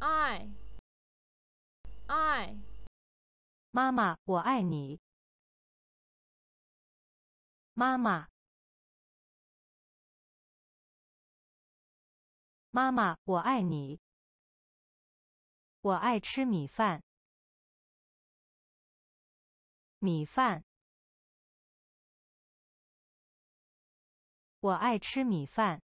爱爱妈妈我爱你。妈妈。妈妈我爱你。我爱吃米饭。米饭。我爱吃米饭。